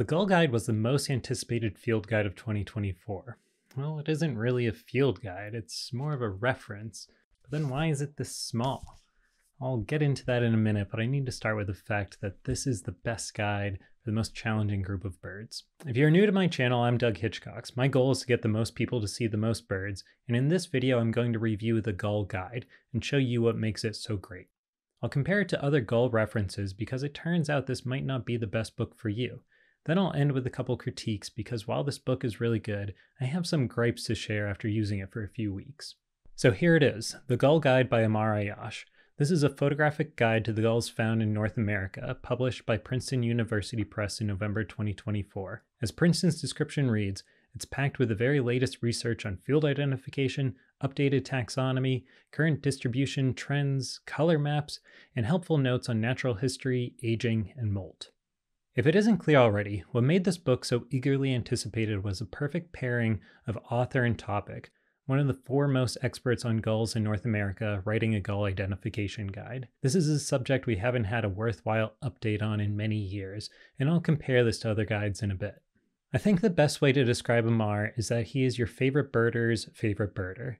The Gull Guide was the most anticipated field guide of 2024. Well, it isn't really a field guide, it's more of a reference. But then why is it this small? I'll get into that in a minute, but I need to start with the fact that this is the best guide for the most challenging group of birds. If you're new to my channel, I'm Doug Hitchcox. My goal is to get the most people to see the most birds, and in this video I'm going to review the Gull Guide and show you what makes it so great. I'll compare it to other Gull references because it turns out this might not be the best book for you. Then I'll end with a couple critiques because while this book is really good, I have some gripes to share after using it for a few weeks. So here it is, The Gull Guide by Amar Ayyash. This is a photographic guide to the gulls found in North America, published by Princeton University Press in November 2024. As Princeton's description reads, it's packed with the very latest research on field identification, updated taxonomy, current distribution trends, color maps, and helpful notes on natural history, aging, and molt. If it isn't clear already, what made this book so eagerly anticipated was a perfect pairing of author and topic, one of the foremost experts on gulls in North America, writing a gull identification guide. This is a subject we haven't had a worthwhile update on in many years, and I'll compare this to other guides in a bit. I think the best way to describe Amar is that he is your favorite birder's favorite birder.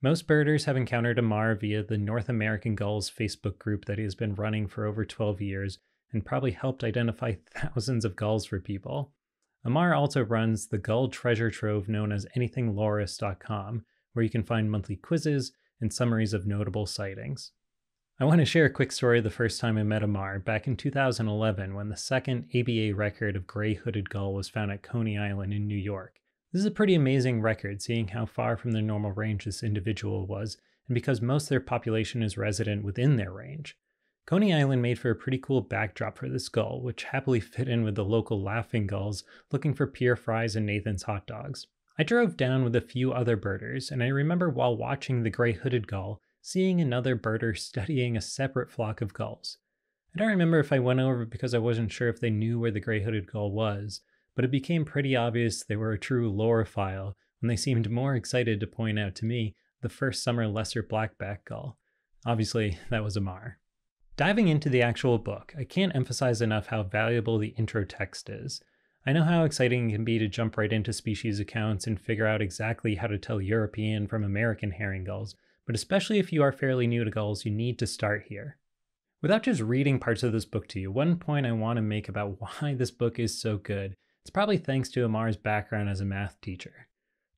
Most birders have encountered Amar via the North American Gulls Facebook group that he has been running for over 12 years and probably helped identify thousands of gulls for people. Amar also runs the gull treasure trove known as anythinglarus.com, where you can find monthly quizzes and summaries of notable sightings. I want to share a quick story of the first time I met Amar back in 2011 when the second ABA record of gray hooded gull was found at Coney Island in New York. This is a pretty amazing record, seeing how far from the normal range this individual was, and because most of their population is resident within their range. Coney Island made for a pretty cool backdrop for this gull, which happily fit in with the local laughing gulls looking for pier fries and Nathan's hot dogs. I drove down with a few other birders, and I remember while watching the gray hooded gull, seeing another birder studying a separate flock of gulls. I don't remember if I went over because I wasn't sure if they knew where the gray hooded gull was, but it became pretty obvious they were a true larophile when they seemed more excited to point out to me the first summer lesser blackback gull. Obviously, that was Amar. Diving into the actual book, I can't emphasize enough how valuable the intro text is. I know how exciting it can be to jump right into species accounts and figure out exactly how to tell European from American herring gulls, but especially if you are fairly new to gulls, you need to start here. Without just reading parts of this book to you, one point I want to make about why this book is so good it's probably thanks to Amar's background as a math teacher.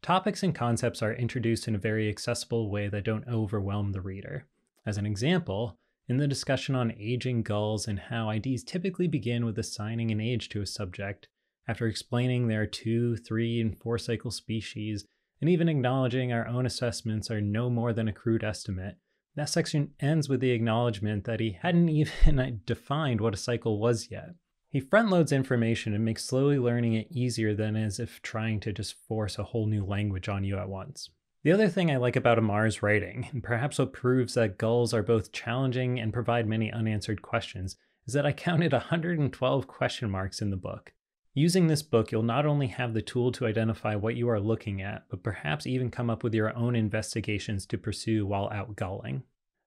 Topics and concepts are introduced in a very accessible way that don't overwhelm the reader. As an example, in the discussion on aging gulls and how IDs typically begin with assigning an age to a subject, after explaining there are two, three, and four cycle species, and even acknowledging our own assessments are no more than a crude estimate, that section ends with the acknowledgement that he hadn't even defined what a cycle was yet. He front loads information and makes slowly learning it easier than as if trying to just force a whole new language on you at once. The other thing I like about Amar's writing, and perhaps what proves that gulls are both challenging and provide many unanswered questions, is that I counted 112 question marks in the book. Using this book, you'll not only have the tool to identify what you are looking at, but perhaps even come up with your own investigations to pursue while out gulling.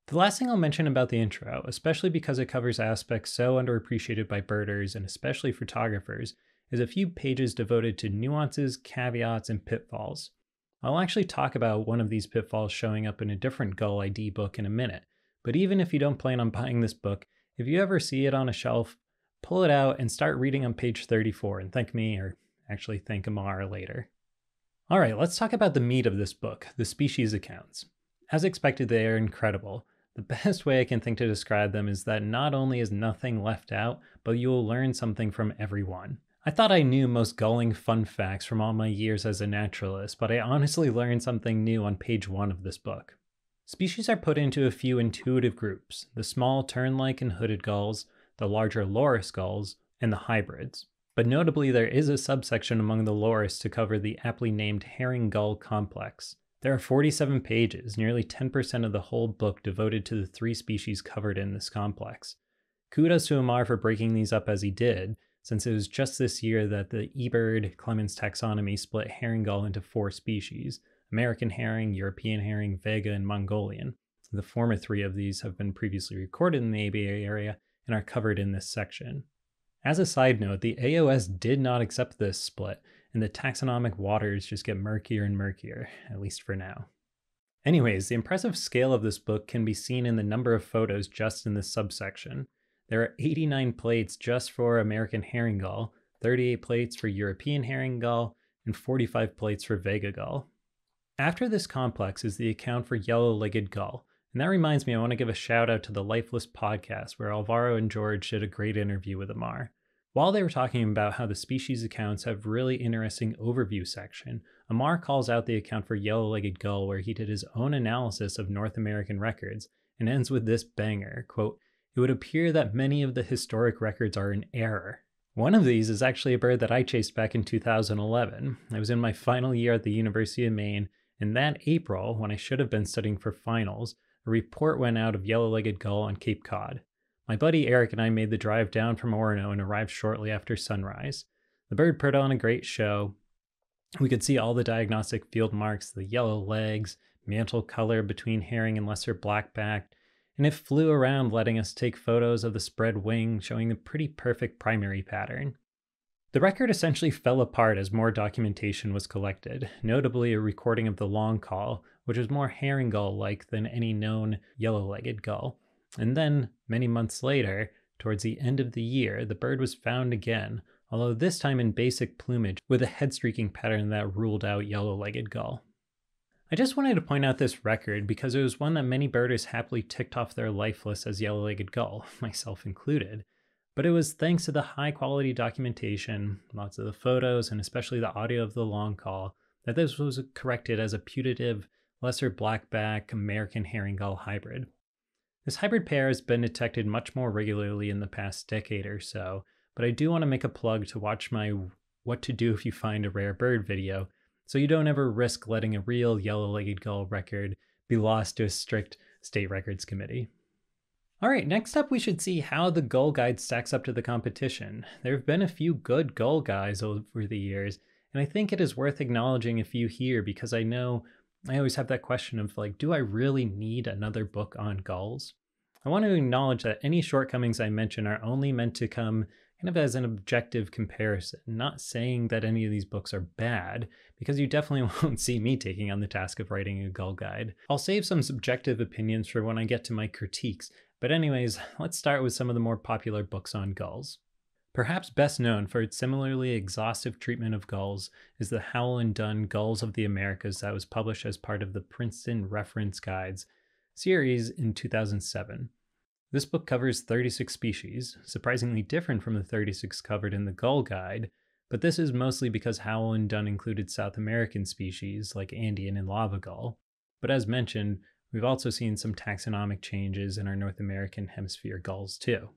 The last thing I'll mention about the intro, especially because it covers aspects so underappreciated by birders and especially photographers, is a few pages devoted to nuances, caveats, and pitfalls. I'll actually talk about one of these pitfalls showing up in a different Gull ID book in a minute, but even if you don't plan on buying this book, if you ever see it on a shelf, pull it out and start reading on page 34 and thank me, or actually thank Amar later. All right, let's talk about the meat of this book, the species accounts. As expected, they are incredible. The best way I can think to describe them is that not only is nothing left out, but you will learn something from every one. I thought I knew most gulling fun facts from all my years as a naturalist, but I honestly learned something new on page one of this book. Species are put into a few intuitive groups the small tern like and hooded gulls, the larger Larus gulls, and the hybrids. But notably, there is a subsection among the Larus to cover the aptly named herring gull complex. There are 47 pages, nearly 10% of the whole book devoted to the three species covered in this complex. Kudos to Amar for breaking these up as he did, since it was just this year that the eBird Clements taxonomy split herring gull into four species American herring, European herring, Vega, and Mongolian. The former three of these have been previously recorded in the ABA area and are covered in this section. As a side note, the AOS did not accept this split, and the taxonomic waters just get murkier and murkier, at least for now. Anyways, the impressive scale of this book can be seen in the number of photos just in this subsection. There are 89 plates just for American herring gull, 38 plates for European herring gull, and 45 plates for Vega gull. After this complex is the account for yellow legged gull, and that reminds me, I want to give a shout out to the Lifeless podcast, where Alvaro and George did a great interview with Amar. While they were talking about how the species accounts have really interesting overview section, Amar calls out the account for yellow-legged gull where he did his own analysis of North American records and ends with this banger, quote, "It would appear that many of the historic records are in error." One of these is actually a bird that I chased back in 2011. I was in my final year at the University of Maine, and that April, when I should have been studying for finals, a report went out of yellow-legged gull on Cape Cod. My buddy Eric and I made the drive down from Orono and arrived shortly after sunrise. The bird put on a great show. We could see all the diagnostic field marks, the yellow legs, mantle color between herring and lesser blackback, and it flew around letting us take photos of the spread wing showing a pretty perfect primary pattern. The record essentially fell apart as more documentation was collected, notably a recording of the long call, which was more herring gull like than any known yellow legged gull. And then, many months later, towards the end of the year, the bird was found again, although this time in basic plumage with a head streaking pattern that ruled out yellow legged gull. I just wanted to point out this record because it was one that many birders happily ticked off their life list as yellow legged gull, myself included. But it was thanks to the high quality documentation, lots of the photos, and especially the audio of the long call, that this was corrected as a putative, lesser blackback American herring gull hybrid. This hybrid pair has been detected much more regularly in the past decade or so, but I do want to make a plug to watch my What to Do If You Find a Rare Bird video, so you don't ever risk letting a real yellow legged gull record be lost to a strict state records committee. All right, next up, we should see how the Gull Guide stacks up to the competition. There have been a few good Gull guides over the years, and I think it is worth acknowledging a few here because I know I always have that question of like, do I really need another book on gulls? I want to acknowledge that any shortcomings I mention are only meant to come kind of as an objective comparison, not saying that any of these books are bad, because you definitely won't see me taking on the task of writing a gull guide. I'll save some subjective opinions for when I get to my critiques, but anyways, let's start with some of the more popular books on gulls. Perhaps best known for its similarly exhaustive treatment of gulls is the Howell and Dunn Gulls of the Americas that was published as part of the Princeton Reference Guides series in 2007. This book covers 36 species, surprisingly different from the 36 covered in the Gull Guide, but this is mostly because Howell and Dunn included South American species like Andean and lava gull. But as mentioned, we've also seen some taxonomic changes in our North American hemisphere gulls too.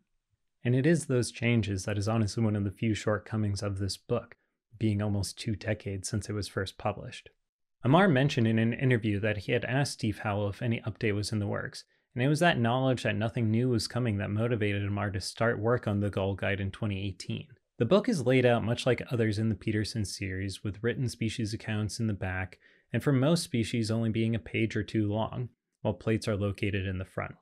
And it is those changes that is honestly one of the few shortcomings of this book, being almost two decades since it was first published. Amar mentioned in an interview that he had asked Steve Howell if any update was in the works, and it was that knowledge that nothing new was coming that motivated Amar to start work on the Gull Guide in 2018. The book is laid out much like others in the Peterson series, with written species accounts in the back, and for most species only being a page or two long, while plates are located in the front.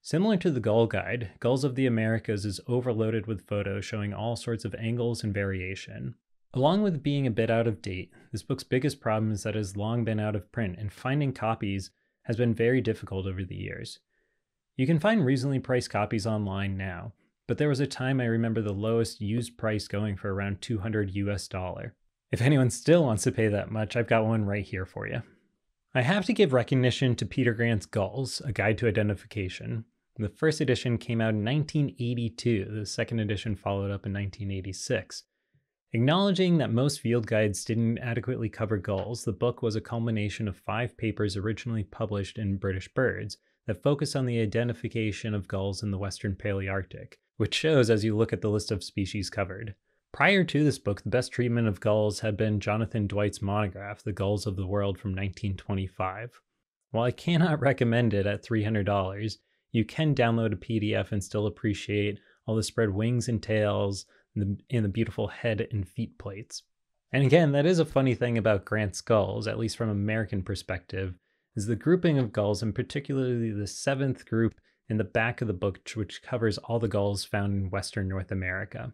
Similar to the Gull Guide, Gulls of the Americas is overloaded with photos showing all sorts of angles and variation. Along with being a bit out of date, this book's biggest problem is that it has long been out of print, and finding copies has been very difficult over the years. You can find reasonably priced copies online now, but there was a time I remember the lowest used price going for around 200 US dollar. If anyone still wants to pay that much, I've got one right here for you. I have to give recognition to Peter Grant's Gulls, A Guide to Identification, the first edition came out in 1982, the second edition followed up in 1986. Acknowledging that most field guides didn't adequately cover gulls, the book was a culmination of five papers originally published in British Birds that focus on the identification of gulls in the Western Palearctic, which shows as you look at the list of species covered. Prior to this book, the best treatment of gulls had been Jonathan Dwight's monograph, The Gulls of the World from 1925. While I cannot recommend it at $300, you can download a PDF and still appreciate all the spread wings and tails and the, and the beautiful head and feet plates. And again, that is a funny thing about Grant's gulls, at least from American perspective, is the grouping of gulls, and particularly the seventh group in the back of the book, which covers all the gulls found in western North America.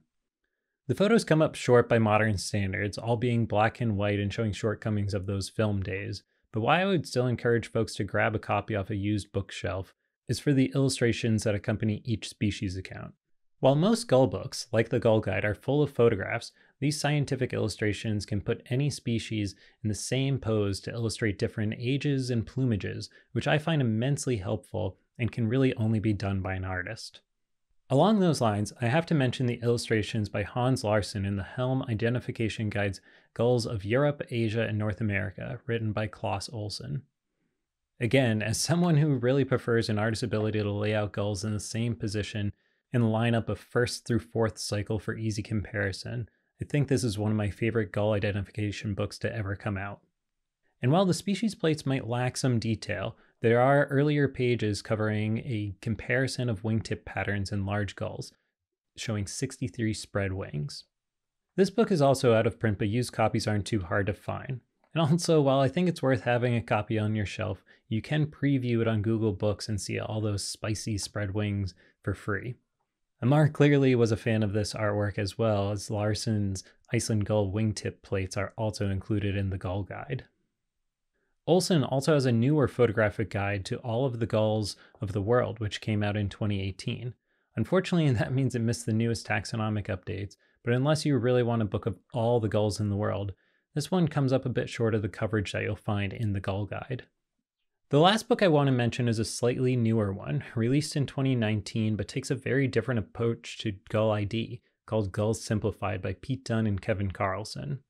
The photos come up short by modern standards, all being black and white and showing shortcomings of those film days, but why I would still encourage folks to grab a copy off a used bookshelf is for the illustrations that accompany each species account. While most gull books, like the Gull Guide, are full of photographs, these scientific illustrations can put any species in the same pose to illustrate different ages and plumages, which I find immensely helpful and can really only be done by an artist. Along those lines, I have to mention the illustrations by Hans Larsson in the Helm Identification Guide's Gulls of Europe, Asia, and North America, written by Klaus Olsen. Again, as someone who really prefers an artist's ability to lay out gulls in the same position in line up a first through fourth cycle for easy comparison, I think this is one of my favorite gull identification books to ever come out. And while the species plates might lack some detail, there are earlier pages covering a comparison of wingtip patterns in large gulls, showing 63 spread wings. This book is also out of print, but used copies aren't too hard to find. And also, while I think it's worth having a copy on your shelf, you can preview it on Google Books and see all those spicy spread wings for free. Amar clearly was a fan of this artwork as well, as Larsson's Iceland gull wingtip plates are also included in the Gull Guide. Olsen also has a newer photographic guide to all of the gulls of the world, which came out in 2018. Unfortunately, that means it missed the newest taxonomic updates, but unless you really want a book of all the gulls in the world, this one comes up a bit short of the coverage that you'll find in the Gull Guide. The last book I want to mention is a slightly newer one, released in 2019, but takes a very different approach to Gull ID, called Gulls Simplified by Pete Dunne and Kevin Karlson.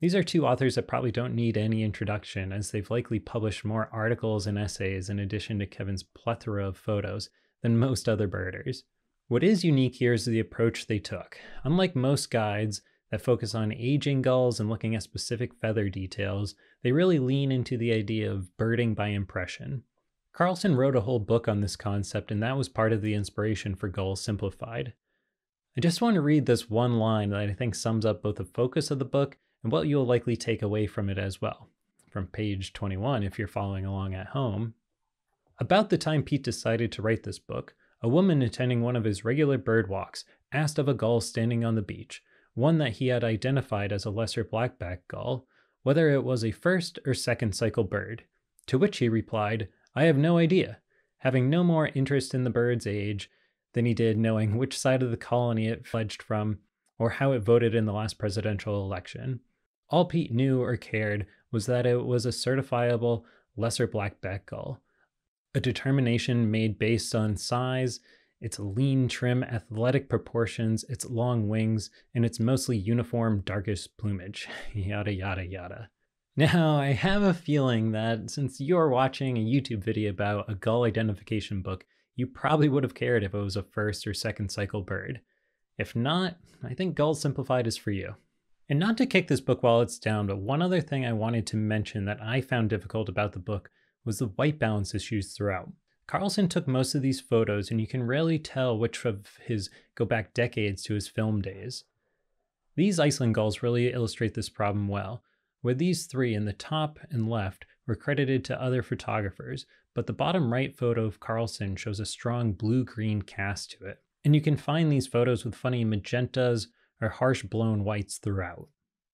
These are two authors that probably don't need any introduction, as they've likely published more articles and essays in addition to Kevin's plethora of photos than most other birders. What is unique here is the approach they took. Unlike most guides, that focus on aging gulls and looking at specific feather details, they really lean into the idea of birding by impression. Karlson wrote a whole book on this concept, and that was part of the inspiration for Gulls Simplified. I just want to read this one line that I think sums up both the focus of the book and what you'll likely take away from it as well. From page 21, if you're following along at home. About the time Pete decided to write this book, a woman attending one of his regular bird walks asked of a gull standing on the beach one that he had identified as a lesser blackback gull, whether it was a first or second cycle bird. To which he replied, I have no idea, having no more interest in the bird's age than he did knowing which side of the colony it fledged from or how it voted in the last presidential election. All Pete knew or cared was that it was a certifiable lesser blackback gull, a determination made based on size its lean, trim, athletic proportions, its long wings, and its mostly uniform, darkish plumage. yada, yada, yada. Now, I have a feeling that since you're watching a YouTube video about a gull identification book, you probably would have cared if it was a first or second cycle bird. If not, I think Gulls Simplified is for you. And not to kick this book while it's down, but one other thing I wanted to mention that I found difficult about the book was the white balance issues throughout. Karlson took most of these photos, and you can rarely tell which of his go back decades to his film days. These Iceland gulls really illustrate this problem well, where these three in the top and left were credited to other photographers, but the bottom right photo of Karlson shows a strong blue green cast to it. And you can find these photos with funny magentas or harsh blown whites throughout.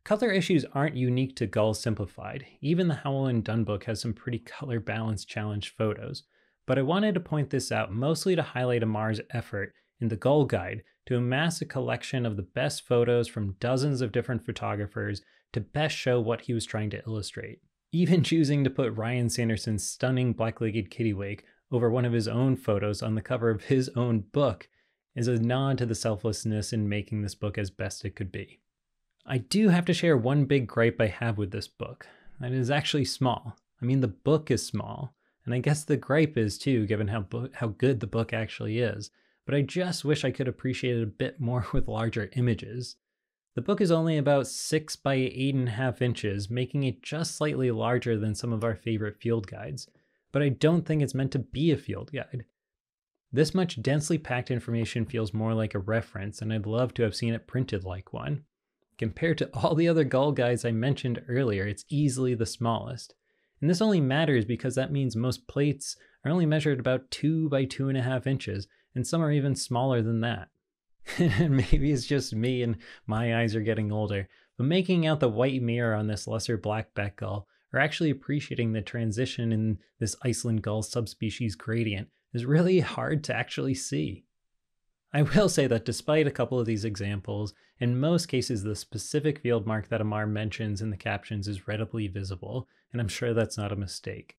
Color issues aren't unique to Gulls Simplified. Even the Howell and Dunn book has some pretty color balance challenged photos, but I wanted to point this out mostly to highlight Amar's effort in the Gull Guide to amass a collection of the best photos from dozens of different photographers to best show what he was trying to illustrate. Even choosing to put Ryan Sanderson's stunning black legged kittiwake over one of his own photos on the cover of his own book is a nod to the selflessness in making this book as best it could be. I do have to share one big gripe I have with this book. That is actually small. I mean, the book is small, and I guess the gripe is too, given how bo- how good the book actually is. But I just wish I could appreciate it a bit more with larger images. The book is only about 6 by 8.5 inches, making it just slightly larger than some of our favorite field guides, but I don't think it's meant to be a field guide. This much densely packed information feels more like a reference, and I'd love to have seen it printed like one. Compared to all the other gull guides I mentioned earlier, it's easily the smallest. And this only matters because that means most plates are only measured about two by two and a half inches, and some are even smaller than that. and Maybe it's just me and my eyes are getting older, but making out the white mirror on this lesser blackback gull, or actually appreciating the transition in this Iceland gull subspecies gradient, is really hard to actually see. I will say that despite a couple of these examples, in most cases the specific field mark that Amar mentions in the captions is readily visible, and I'm sure that's not a mistake.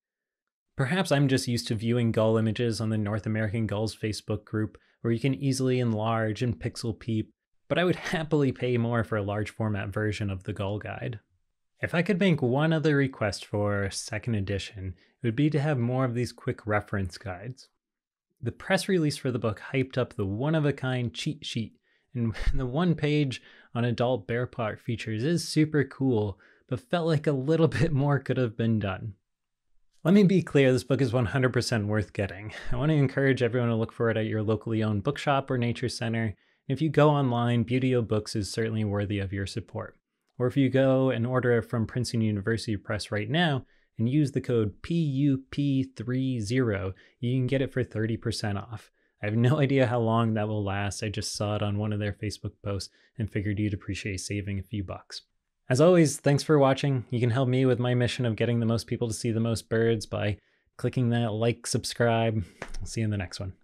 Perhaps I'm just used to viewing gull images on the North American Gulls Facebook group where you can easily enlarge and pixel peep, but I would happily pay more for a large format version of the Gull Guide. If I could make one other request for second edition, it would be to have more of these quick reference guides. The press release for the book hyped up the one of a kind cheat sheet, and the one page on adult bare part features is super cool, but felt like a little bit more could have been done. Let me be clear this book is 100% worth getting. I want to encourage everyone to look for it at your locally owned bookshop or nature center. If you go online, Buteo Books is certainly worthy of your support. Or if you go and order it from Princeton University Press right now and use the code PUP30, you can get it for 30% off. I have no idea how long that will last. I just saw it on one of their Facebook posts and figured you'd appreciate saving a few bucks. As always, thanks for watching. You can help me with my mission of getting the most people to see the most birds by clicking that like, subscribe. I'll see you in the next one.